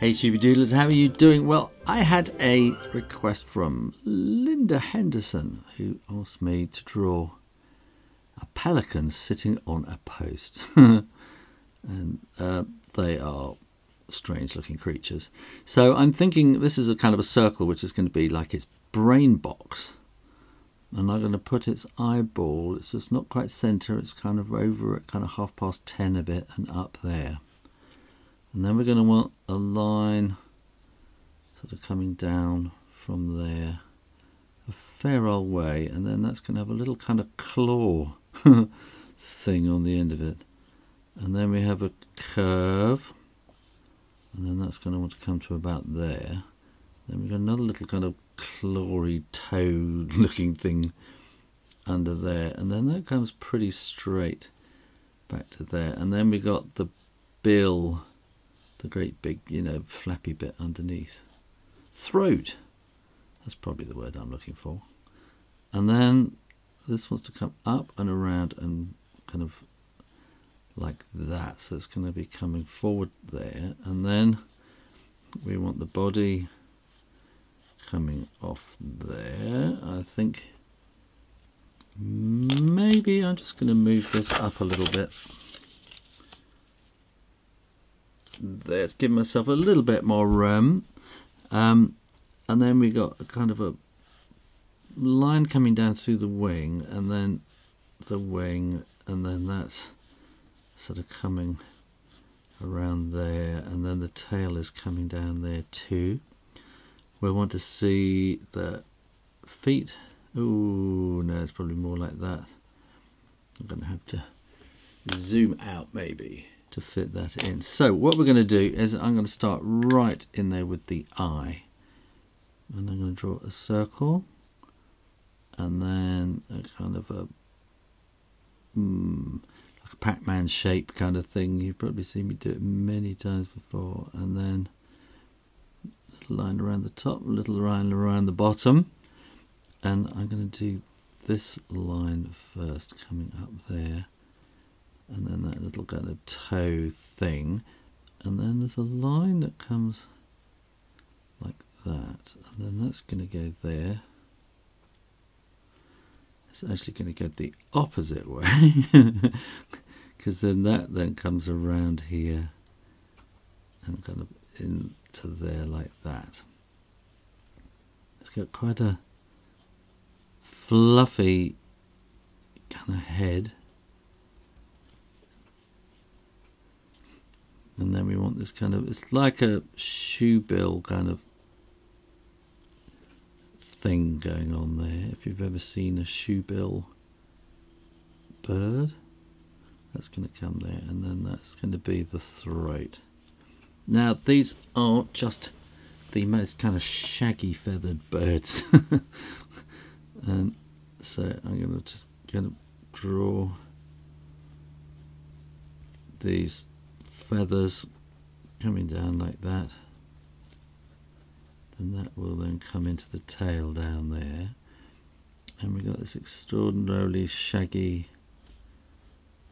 Hey Doodlers, how are you doing? Well, I had a request from Linda Henderson who asked me to draw a pelican sitting on a post. and uh, they are strange looking creatures. So I'm thinking this is a kind of a circle which is going to be like its brain box. And I'm going to put its eyeball, it's just not quite centre, it's kind of over at kind of half past ten a bit and up there. And then we're going to want a line sort of coming down from there a fair old way and then that's going to have a little kind of claw thing on the end of it. And then we have a curve and then that's going to want to come to about there. Then we've got another little kind of clawy toad looking thing under there and then that comes pretty straight back to there and then we got the bill the great big you know flappy bit underneath. Throat. That's probably the word I'm looking for. And then this wants to come up and around and kind of like that. So it's going to be coming forward there. And then we want the body coming off there I think. Maybe I'm just going to move this up a little bit to give myself a little bit more room. Um, and then we got a kind of a line coming down through the wing and then the wing and then that's sort of coming around there and then the tail is coming down there too. We want to see the feet. Oh no it's probably more like that. I'm going to have to zoom out maybe to fit that in so what we're going to do is I'm going to start right in there with the eye and I'm going to draw a circle and then a kind of a mm, like a Pac-Man shape kind of thing. You've probably seen me do it many times before. And then a line around the top, a little line around the bottom. And I'm going to do this line first, coming up there. And then that little kind of toe thing. And then there's a line that comes like that. And then that's going to go there it's actually going to go the opposite way because then that then comes around here and kind of into there like that. It's got quite a fluffy kind of head. And then we want this kind of, it's like a shoe bill kind of thing going on there. If you've ever seen a shoebill bird, that's going to come there, and then that's going to be the throat. Now, these aren't just the most kind of shaggy feathered birds. and so I'm going to just kind of draw these feathers coming down like that. And that will then come into the tail down there. And we've got this extraordinarily shaggy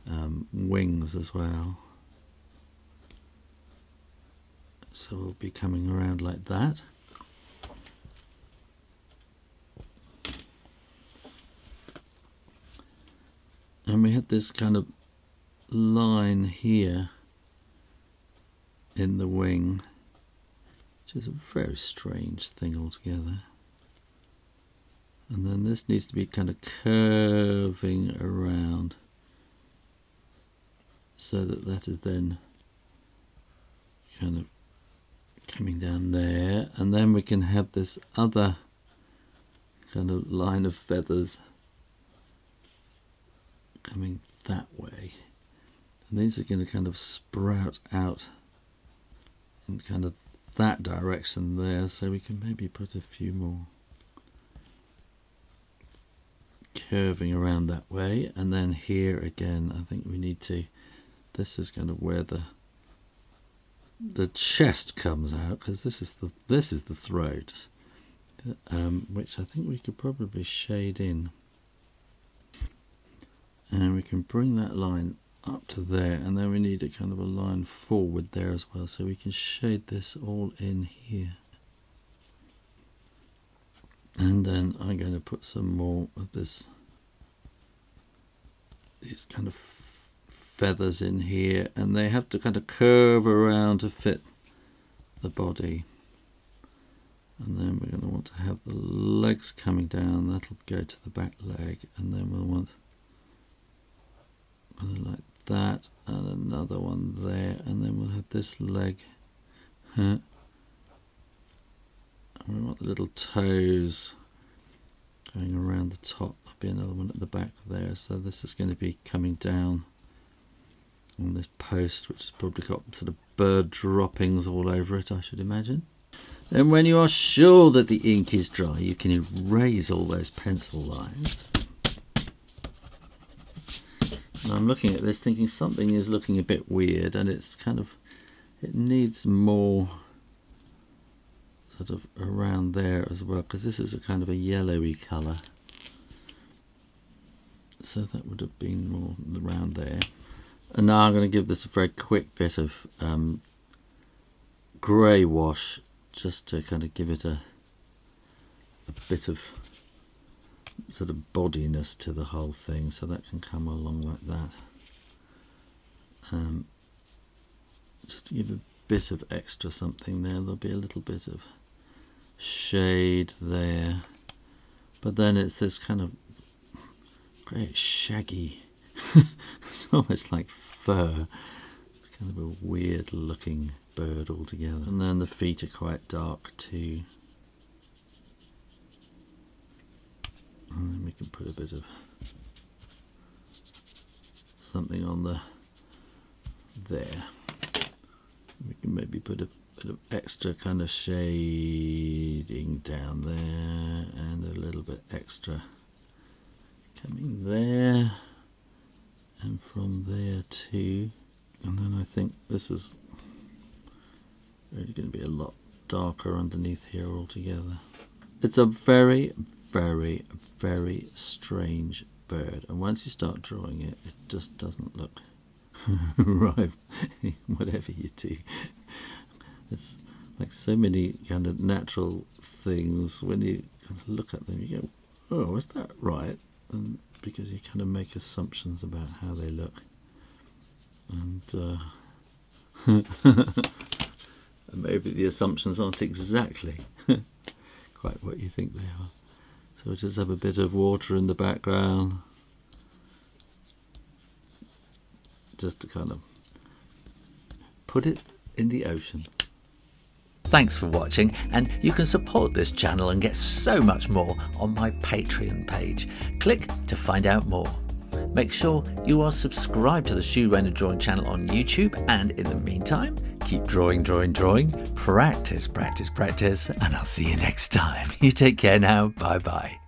um, wings as well. So we'll be coming around like that. And we had this kind of line here in the wing which is a very strange thing altogether. And then this needs to be kind of curving around so that that is then kind of coming down there and then we can have this other kind of line of feathers coming that way and these are going to kind of sprout out and kind of that direction there so we can maybe put a few more curving around that way. And then here again I think we need to this is kind of where the the chest comes out because this is the this is the throat um, which I think we could probably shade in. And we can bring that line up to there. And then we need a kind of a line forward there as well. So we can shade this all in here. And then I'm going to put some more of this these kind of feathers in here. And they have to kind of curve around to fit the body. And then we're going to want to have the legs coming down. That'll go to the back leg. And then we'll want kind of like that and another one there and then we'll have this leg and we want the little toes going around the top. There'll be another one at the back there. So this is going to be coming down on this post which has probably got sort of bird droppings all over it I should imagine. And when you are sure that the ink is dry you can erase all those pencil lines and I'm looking at this thinking something is looking a bit weird and it's kind of, it needs more sort of around there as well because this is a kind of a yellowy colour. So that would have been more around there. And now I'm going to give this a very quick bit of um, grey wash just to kind of give it a, a bit of sort of bodiness to the whole thing so that can come along like that. Um, just to give a bit of extra something there there'll be a little bit of shade there. But then it's this kind of great shaggy it's almost like fur. It's kind of a weird looking bird altogether. And then the feet are quite dark too and then we can put a bit of something on the there. We can maybe put a bit of extra kind of shading down there and a little bit extra coming there and from there too. And then I think this is really going to be a lot darker underneath here altogether. It's a very very very strange bird. And once you start drawing it it just doesn't look right whatever you do. It's like so many kind of natural things. When you kind of look at them you go oh is that right? And because you kind of make assumptions about how they look. And uh, maybe the assumptions aren't exactly quite what you think they are so just have a bit of water in the background. Just to kind of put it in the ocean. Thanks for watching and you can support this channel and get so much more on my Patreon page. Click to find out more. Make sure you are subscribed to the Shoo Rayner Drawing channel on YouTube and in the meantime, keep drawing, drawing, drawing, practice, practice, practice, and I'll see you next time. You take care now. Bye bye.